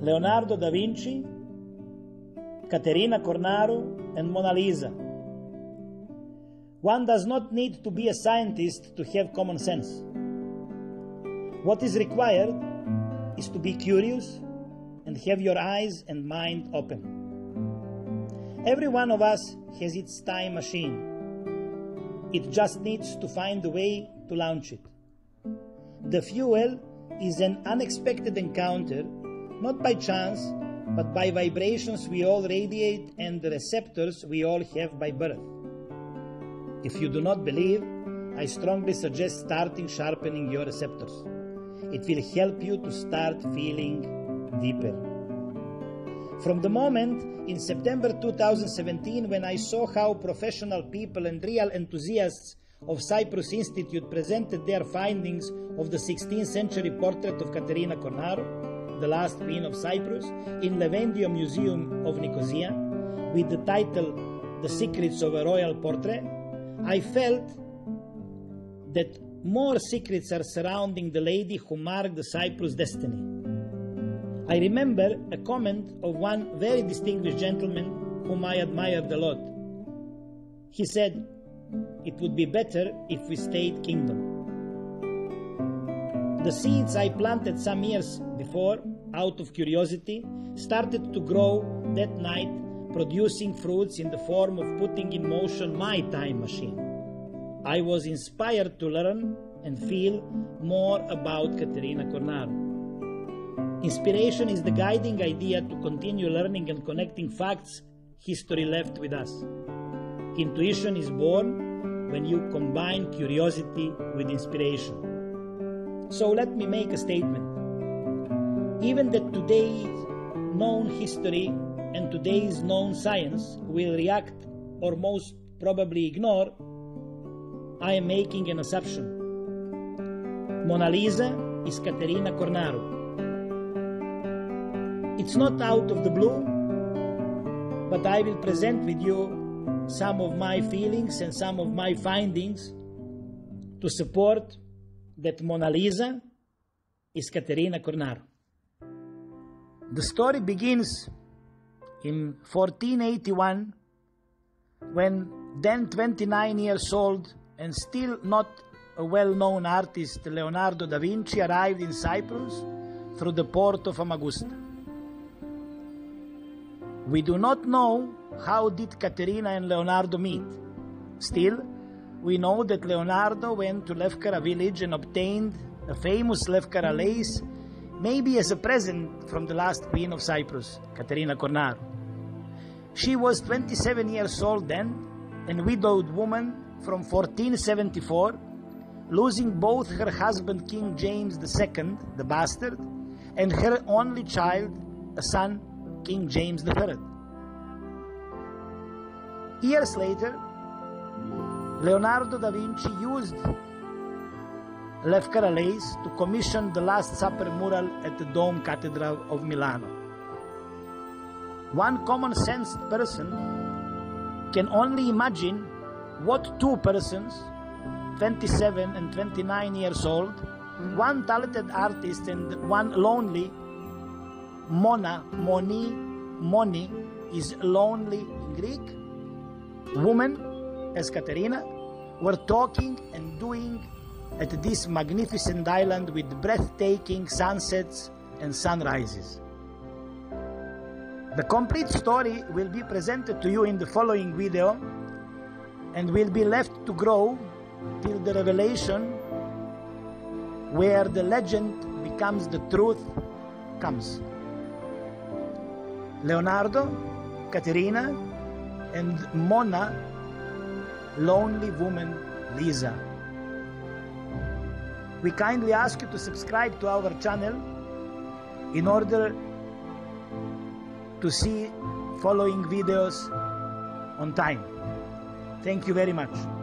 Leonardo da Vinci, Caterina Cornaro, and Mona Lisa. One does not need to be a scientist to have common sense. What is required is to be curious and have your eyes and mind open. Every one of us has its time machine. It just needs to find a way to launch it. The fuel is an unexpected encounter, not by chance, but by vibrations we all radiate and the receptors we all have by birth. If you do not believe, I strongly suggest starting sharpening your receptors. It will help you to start feeling deeper. From the moment in September 2017 when I saw how professional people and real enthusiasts of Cyprus Institute presented their findings of the 16th century portrait of Caterina Cornaro, the last queen of Cyprus, in the Levendio Museum of Nicosia, with the title The Secrets of a Royal Portrait, I felt that more secrets are surrounding the lady who marked the Cyprus destiny. I remember a comment of one very distinguished gentleman whom I admired a lot. He said, It would be better if we stayed kingdom. The seeds I planted some years before, out of curiosity, started to grow that night, producing fruits in the form of putting in motion my time machine. I was inspired to learn and feel more about Caterina Cornaro. Inspiration is the guiding idea to continue learning and connecting facts history left with us. Intuition is born when you combine curiosity with inspiration. So let me make a statement. Even that today's known history and today's known science will react or most probably ignore, I am making an assumption. Mona Lisa is Caterina Cornaro. It's not out of the blue, but I will present with you some of my feelings and some of my findings to support that Mona Lisa is Caterina Cornaro. The story begins in 1481 when then 29 years old and still not a well known artist Leonardo da Vinci arrived in Cyprus through the port of Famagusta. We do not know how did Caterina and Leonardo meet. Still, we know that Leonardo went to Lefkara village and obtained a famous Lefkara lace, maybe as a present from the last queen of Cyprus, Caterina Cornaro. She was 27 years old then, and widowed woman from 1474, losing both her husband King James II, the bastard, and her only child, a son, King James III. Years later, Leonardo da Vinci used Lefkara lace to commission the Last Supper mural at the Dome Cathedral of Milano. One common sensed person can only imagine what two persons, 27 and 29 years old, one talented artist and one lonely, Mona, Moni, Moni is lonely in Greek, woman as Caterina, were talking and doing at this magnificent island with breathtaking sunsets and sunrises. The complete story will be presented to you in the following video and will be left to grow till the revelation where the legend becomes the truth comes. Leonardo, Caterina, and Mona, lonely woman Lisa. We kindly ask you to subscribe to our channel in order to see following videos on time. Thank you very much.